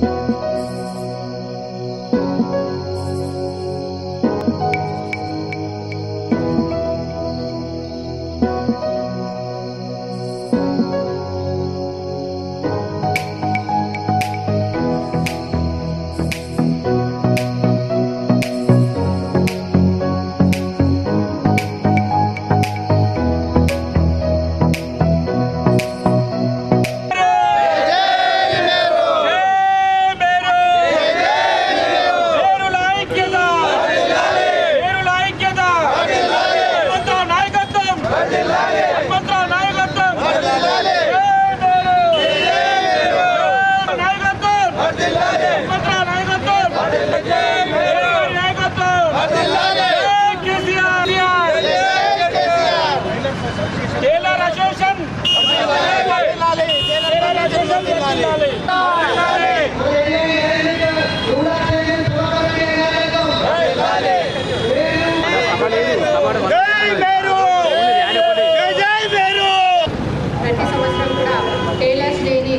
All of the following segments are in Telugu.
టేలర్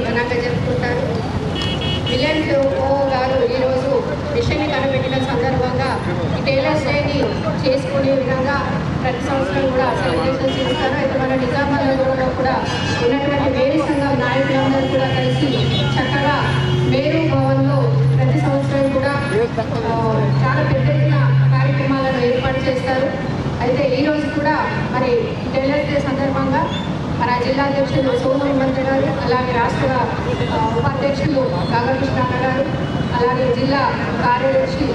ఘనంగా జరుపుకుంటారు విలన్ ఓ గారు ఈరోజు మిషన్ని కనిపెట్టిన సందర్భంగా ఈ టైలర్స్ డేని చేసుకునే విధంగా ప్రతి సంవత్సరం కూడా సెలబ్రేషన్ చేస్తారు. అయితే మన నిజామాబాద్లో కూడా ఉన్నటువంటి వేరే సంఘం నాయకులందరూ కూడా కలిసి చక్కగా మేరు భవన్లో ప్రతి సంవత్సరం కూడా చాలా పెద్ద కార్యక్రమాలను ఏర్పాటు చేస్తారు. అయితే ఈ రోజు కూడా మరి టైలర్స్ డే సందర్భంగా మన జిల్లా అధ్యక్షులు సోము మంత్రి గారు అలాగే రాష్ట్ర ఉపాధ్యక్షులు రామకృష్ణ గారు అలాగే జిల్లా కార్యదర్శి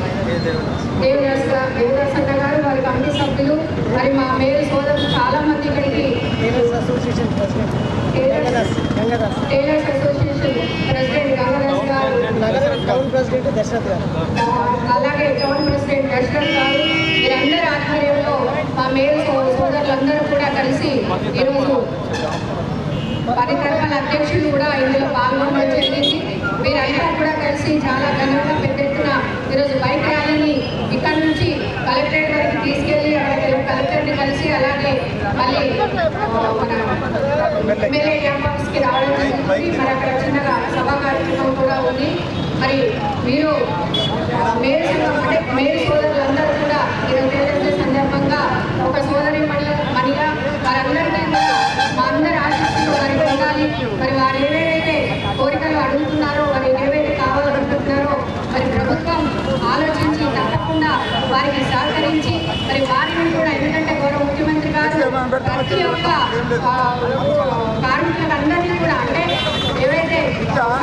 దేవదాస్ దేవదాస్ అన్న గారు వారి కమిటీ సభ్యులు మరి మా మేలు సోదరులు చాలా మంది ఇక్కడికి టైలర్స్ అసోసియేషన్ ప్రెసిడెంట్ గంగాదాస్ గారు టౌన్ ప్రెసిడెంట్ దశరథ్ గారు. అలాగే టౌన్ ప్రెసిడెంట్ దశరథ్ గారు వీరందరి ఆధ్వర్యంలో మా మేలు సో- సోదరులందరూ కూడా కలిసి ఈరోజు పరిక్రమల అధ్యక్షులు కూడా ఇందులో పాల్గొనడం జరిగింది. వీరందరూ కూడా కలిసి చాలా ఘనంగా పెద్ద ఎత్తున ఈరోజు బైక్ ర్యాలీని ఇక్కడ నుంచి కలెక్టరేట్ వరకు తీసుకెళ్ళి అక్కడ కలెక్టర్ని కలిసి అలాగే మళ్ళీ మన ఎమ్మెల్యే క్యాంపస్కి రావడం జరిగింది మరి అక్కడ చిన్నగా సభా కార్యక్రమం కూడా ఉంది. మరి మీరు మేయర్ మేరు అంటే సోదరులందరూ కూడా ఈరోజు ఏంటంటే సందర్భంగా ఒక సోదరి మణి మణిగా వారందరికీ కూడా మా అందరి ఆశిస్తులు వారికి ఉండాలి మరి వారు ఏవేవైతే కోరికలు అడుగుతున్నారో మరి ఏవైతే కావాలనుకుంటున్నారో మరి ప్రభుత్వం ఆలోచించి తప్పకుండా వారికి సహకరించి మరి వారిని కూడా ఎందుకంటే గౌరవ ముఖ్యమంత్రి గారు ప్రతి ఒక్క కార్మికులందరినీ కూడా అంటే ఏవైతే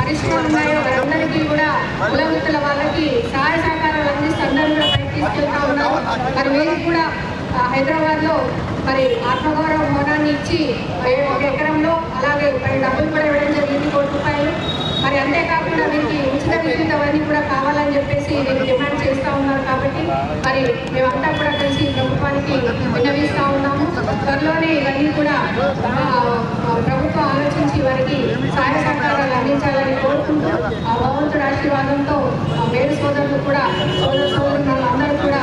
పరిశ్రమలు ఉన్నాయో వారందరికీ కూడా కులవృత్తుల వాళ్ళకి సహాయ సహకారాలు అందిస్తూ అందరూ కూడా ప్రయత్నిస్తూ ఉన్నారు మరి వీరికి కూడా హైదరాబాద్లో మరి ఆత్మగౌరవ మోడాన్ని ఇచ్చి ఒక ఎకరంలో అలాగే మరి డబ్బులు కూడా ఇవ్వడం జరిగింది కోటి రూపాయలు మరి అంతేకాకుండా వీరికి ఉచిత విద్యుత్ అవన్నీ కూడా కావాలని చెప్పేసి డిమాండ్ చేస్తూ ఉన్నారు కాబట్టి మరి మేమంతా కూడా కలిసి ప్రభుత్వానికి విన్నవిస్తూ ఉన్నాము. త్వరలోనే ఇవన్నీ కూడా ప్రభుత్వం ఆలోచించి వారికి సహాయ సహకారాలు అందించాలని కోరుకుంటూ ఆ భగవంతుడు ఆశీర్వాదంతో ఆ మేలు సోదరులు కూడా సోదరు సోదరులు అందరూ కూడా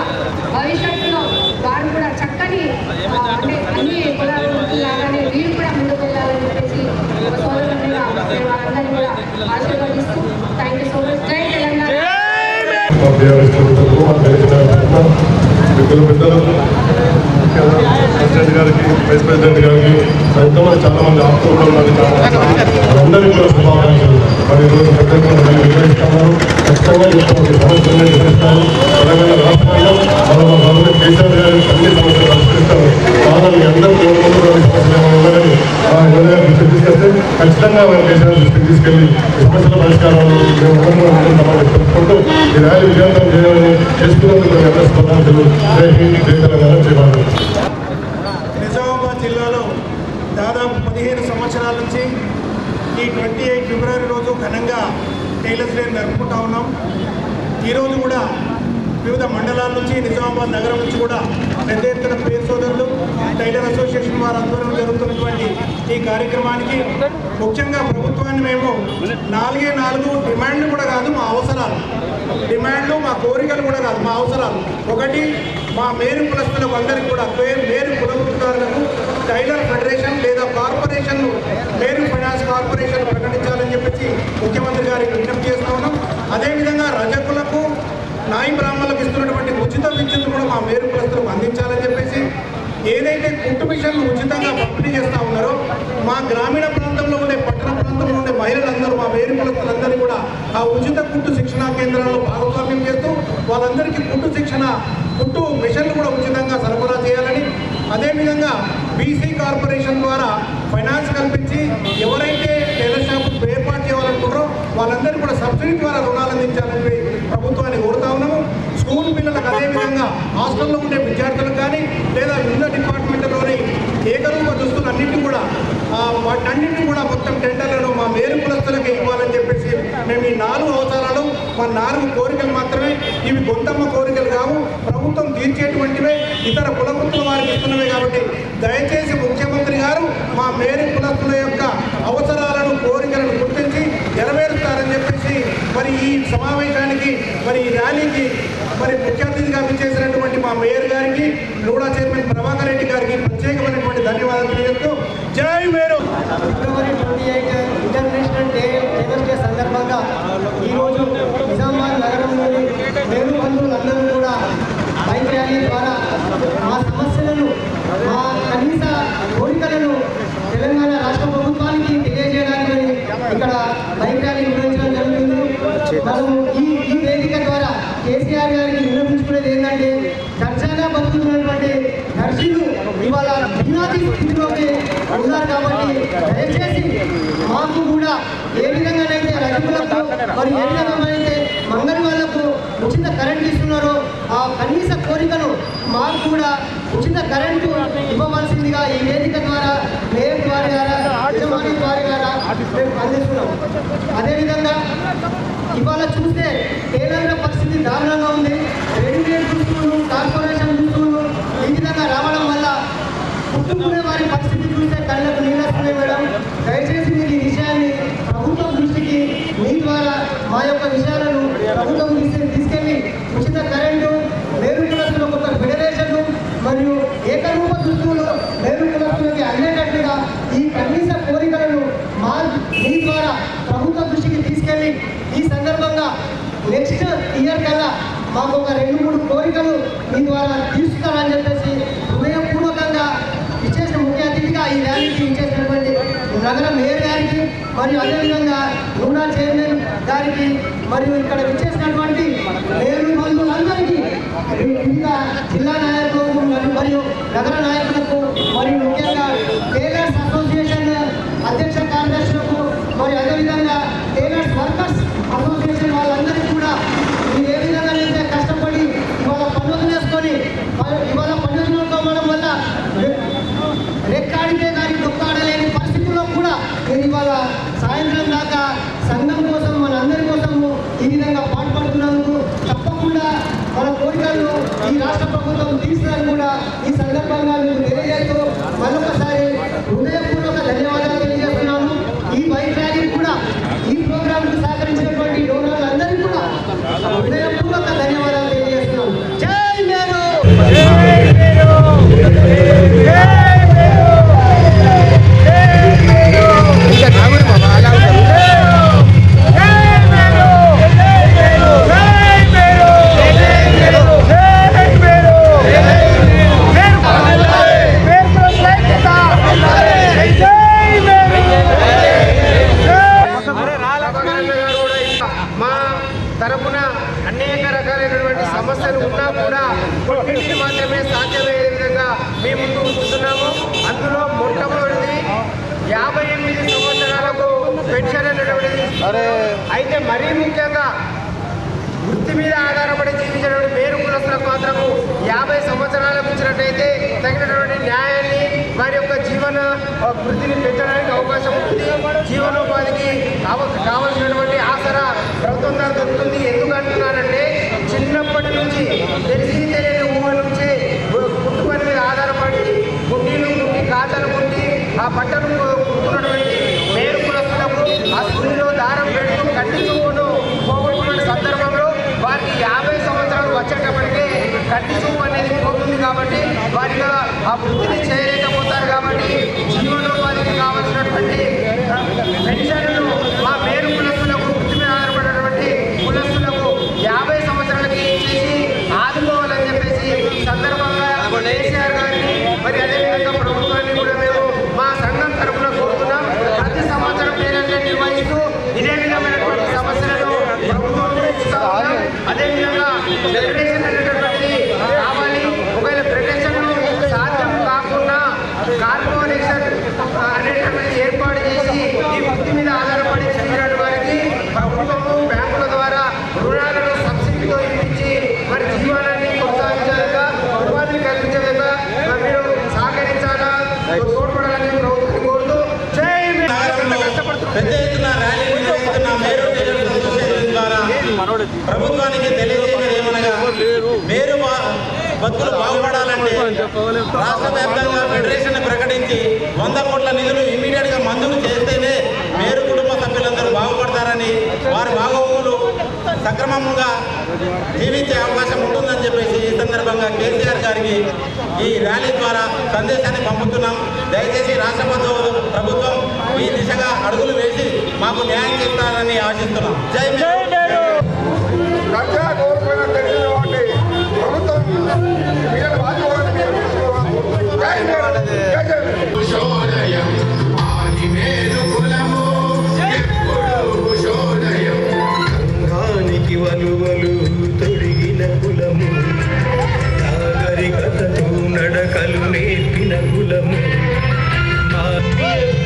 భవిష్యత్తు వారు కూడా చక్కని ఆ, అంటే అన్ని కులాల లాగానే వీరు కూడా ముందుకు వెళ్ళాలని చెప్పేసి ఒక సోదరులుగా మేము వారందరినీ కూడా ఆశీర్వదిస్తూ థ్యాంక్ యూ సో మచ్ జై తెలంగాణ మా టీఆర్ఎస్ పెద్దలు ప్రెసిడెంట్ గారికి వైస్ ప్రెసిడెంట్ గారికి ఎంతోమంది చాలా మంది ఆప్తులు కూడా ఉన్నారు అందరికీ కూడా శుభాకాంక్షలు. మరి ఈరోజు ప్రత్యేకంగా మేము నిర్వహిస్తున్నాము ఖచ్చితంగా ఇటువంటి సమస్యలను నిర్వహిస్తాము తెలంగాణ రాష్ట్రంలో మన గవర్నమెంట్ కేసీఆర్ గారు అన్ని సమస్యలు పరిష్కరిస్తాము బాగా మీ అందరూ కోరుకుంటున్న సమస్యలు ఏమైనా ఉన్నాయని మా ఎమ్మెల్యే గారు దృష్టికి తీసుకెళ్తే ఖచ్చితంగా మన కేసీఆర్ దృష్టికి తీసుకెళ్ళి ఈ సమస్యల పరిష్కారం మేము అందరం ఉంటుంటామని చెప్పుకుంటూ ఈ ర్యాలీ విజయవంతం చేయాలని చేసుకున్నందుకు మీ అందరూ శుభాకాంక్షలు జై హింద్ జై తెలంగాణ జై భారత్ నిజామాబాద్ జిల్లాలో దాదాపు పదిహేను సంవత్సరాల నుంచి ఈ ట్వంటీ ఎయిట్ ఫిబ్రవరి రోజు ఘనంగా టైలర్స్ డే జరుపుకుంటా ఉన్నాం. ఈరోజు కూడా వివిధ మండలాల నుంచి నిజామాబాద్ నగరం నుంచి కూడా పెద్ద ఎత్తున పేరు సోదరులు టైలర్ అసోసియేషన్ వారి ఆధ్వర్యంలో జరుగుతున్నటువంటి ఈ కార్యక్రమానికి ముఖ్యంగా ప్రభుత్వాన్ని మేము నాలుగే నాలుగు డిమాండ్లు కూడా కాదు మా అవసరాలు. డిమాండ్లు మా కోరికలు కూడా కాదు మా అవసరాలు. ఒకటి మా మేరు కులస్తులకు అందరికీ కూడా పేరు మేరు కులవృత్తిదారులకు టైలర్ ఫెడరేషన్ లేదా కార్పొరేషన్ మేరు ఫైనాన్స్ కార్పొరేషన్ ప్రకటించాలని చెప్పేసి ముఖ్యమంత్రి గారికి విజ్ఞప్తి చేస్తా ఉన్నాం. అదేవిధంగా రజకులకు నాయి బ్రాహ్మణులకు ఇస్తున్నటువంటి ఉచిత విద్యుత్ కూడా మా మేరు కులస్తులకు అందించాలని చెప్పేసి ఏదైతే కుట్టు మిషన్లు ఉచితంగా పంపిణీ చేస్తూ ఉన్నారో మా గ్రామీణ ప్రాంతంలో ఉండే పట్టణ ప్రాంతంలో ఉండే మహిళలందరూ మా వేరు కులస్తులందరినీ కూడా ఆ ఉచిత కుట్టు శిక్షణా కేంద్రాల్లో భాగస్వామ్యం చేస్తూ వాళ్ళందరికీ కుట్టు శిక్షణ కుట్టు మిషన్లు కూడా ఉచితంగా సరఫరా చేయాలని అదేవిధంగా బీసీ కార్పొరేషన్ ద్వారా ఫైనాన్స్ కల్పించి ఎవరైతే టైలర్ షాపు ఏర్పాటు చేయాలనుకుంటారో వాళ్ళందరూ కూడా సబ్సిడీ ద్వారా రుణాలు అందించాలని ప్రభుత్వాన్ని కోరుతా ఉన్నాము. స్కూల్ పిల్లలకు అదేవిధంగా హాస్టల్లో ఉండే విద్యార్థులకు కానీ లేదా వివిధ డిపార్ట్మెంట్లోని ఏకరూప దుస్తులు అన్నింటినీ కూడా వాటన్నింటినీ కూడా మొత్తం టెండర్లను మా మేరు కులస్తులకు ఇవ్వాలని చెప్పేసి మేము ఈ నాలుగు అవసరాలు మా నాలుగు కోరికలు మాత్రమే. ఇవి గొంతమ్మ కోరికలు కావు. ప్రభుత్వం తీర్చేటువంటివే ఇతర కులవృత్తుల వారికి ఇస్తున్నవే కాబట్టి దయచేసి ముఖ్యమంత్రి గారు మా మేరు కులస్తుల యొక్క అవసరాలను కోరికలను గుర్తించి నెరవేరుస్తారని చెప్పేసి మరి ఈ సమావేశానికి మరి ఈ ర్యాలీకి మరి ముఖ్య అతిథిగా విచ్చేసినటువంటి మా మేయర్ గారికి లూడా చైర్మన్ ప్రభాకర్ రెడ్డి గారికి ప్రత్యేకమైనటువంటి ధన్యవాదాలు తెలియజేస్తూ జై మేరు! ఫిబ్రవరి twenty eight international day day సందర్భంగా ఈరోజు నిజామాబాద్ నగరంలోని మేరు బంధువులందరూ కూడా బైక్ ర్యాలీ ద్వారా మా సమస్యలను మా కనీస కోరికలను తెలంగాణ రాష్ట్ర ప్రభుత్వానికి తెలియజేయడానికి ఇక్కడ బైక్ ర్యాలీ నిర్వహించడం జరుగుతుంది మనము ఈ ఈ వేదిక ద్వారా కేసీఆర్ గారికి విన్నపించుకునేది ఏంటంటే దర్శగా బతుకుతున్నటువంటి దర్శులు ఇవాళ భిన్నాతి స్థితిలోకి ఉన్నారు కాబట్టి దయచేసి మాకు కూడా ఏ విధంగానైతే రైతులకు మరి ఏ విధంగానైతే మంగళ వాళ్ళకు ఉచిత కరెంట్ ఇస్తున్నారో ఆ కనీస కోరికలు మాకు కూడా ఉచిత కరెంటు ఇవ్వవలసిందిగా ఈ వేదిక ద్వారా మేయర్ ద్వారా యజమాని ద్వారా ద్వారా మేము అందిస్తున్నాం అదేవిధంగా ఇవాళ చూస్తే కేంద్ర పరిస్థితి దారుణంగా ఉంది. రెడీమేడ్ దుస్తులు కార్పొరేషన్ దుస్తులు ఈ విధంగా రావడం వల్ల పుట్టుకునే వారి పరిస్థితి చూస్తే కళ్ళకు నీళ్ళు మేడం. దయచేసి మీరు ఈ విషయాన్ని ప్రభుత్వం దృష్టికి మీ ద్వారా మా యొక్క విషయాలను ప్రభుత్వం తీసుకెళ్ళి ఉచిత కరెంటు వేరు కులస్తులకు ఒక ఫెడరేషన్ మరియు ఏకరూప దుస్తులు వేరు కులస్తులకి అందేటట్టుగా ఈ కనీస కోరికలను మా మీ ద్వారా ప్రభుత్వ దృష్టికి తీసుకెళ్ళి ఈ సందర్భంగా నెక్స్ట్ ఇయర్ కల్లా మాకు ఒక రెండు మూడు కోరికలు మీ ద్వారా తీసుకురాని చెప్పేసి హృదయపూర్వకంగా ఇచ్చేసిన ముఖ్య అతిథిగా ఈ ర్యాలీకి ఇచ్చేసినటువంటి నగర మేయర్ గారికి మరియు అదేవిధంగా నూడా చైర్మన్ గారికి మరియు ఇక్కడ ఇచ్చేసినటువంటి మేలు బంధువులందరికీ వివిధ జిల్లా నాయకులకు మరియు- మరియు నగర నాయకులకు మరియు ముఖ్యంగా టేలర్స్ అసోసియేషన్ అధ్యక్ష కార్యదర్శులకు మరియు అదేవిధంగా టేలర్స్ వర్కర్స్ అసోసియేషన్ వాళ్ళందరికీ కూడా మీరు ఏ విధంగా అయితే కష్టపడి ఇవాళ పనులు చేసుకొని ఇవాళ పనులు చేసుకోవడం వల్ల రెక్కాడితే కానీ డొక్కాడలేని పరిస్థితుల్లో కూడా నేను ఇవాళ సాయంత్రం దాకా సంఘం కోసం మన అందరి కోసము ఈ విధంగా పాటుపడుతున్నందుకు తప్పకుండా మన కోరికలను ఈ రాష్ట్ర ప్రభుత్వం తీర్చడానికి కూడా ఈ సందర్భంగా మీకు తెలియజేస్తూ మరొకసారి యాభై ఎనిమిది సంవత్సరాలకు పెన్షన్ అనేటువంటిది అయితే మరీ ముఖ్యంగా వృత్తి మీద ఆధారపడి జీవించినటువంటి పేరు కులస్తులకు మాత్రము యాభై సంవత్సరాలకు ఇచ్చినట్టయితే తగినటువంటి న్యాయాన్ని వారి యొక్క జీవన వృత్తిని పెంచడానికి అవకాశం ఉంటుంది. జీవనోపాధికి కావ- కావలసినటువంటి ఆసరా ప్రభుత్వం దొరుకుతుంది. ఎందుకంటున్నానంటే చిన్నప్పటి నుంచి తెలిసి తెలియని ఊహ నుంచి కుట్టు పని మీద ఆధారపడి గుడ్డీలు గుడ్డి కాటలు గుడ్డి ఆ బట్టలు కుట్టుకున్నటువంటి పేరు కులస్తులకు ఆ సూర్యులో దారం పెడుతూ కంటి చూపును పోగొట్టుకున్న సందర్భంలో వారికి యాభై సంవత్సరాలు వచ్చేటప్పటికే కంటి చూపు అనేది పోతుంది కాబట్టి వారి ఆ వృత్తిని చేయలేకపోతారు కాబట్టి జీవనోపాధికి కావలసినటువంటి పెన్షన్ ప్రభుత్వానికి తెలియజేయడం ఏమనగా మేరు బా- బతుకులు బాగుపడాలంటే రాష్ట్ర వ్యాప్తంగా ఫెడరేషన్ ప్రకటించి వంద కోట్ల నిధులు ఇమీడియట్గా మంజూరు చేస్తేనే మేరు కుటుంబ సభ్యులందరూ బాగుపడతారని వారి బాగోగులు సక్రమంగా జీవించే అవకాశం ఉంటుందని చెప్పేసి ఈ సందర్భంగా కేసీఆర్ గారికి ఈ ర్యాలీ ద్వారా సందేశాన్ని పంపుతున్నాం. దయచేసి రాష్ట్ర ప్రభుత్వం ఈ దిశగా అడుగులు వేసి మాకు న్యాయం చేస్తారని ఆశిస్తున్నాం. జై. நகுலமும் மாத்திய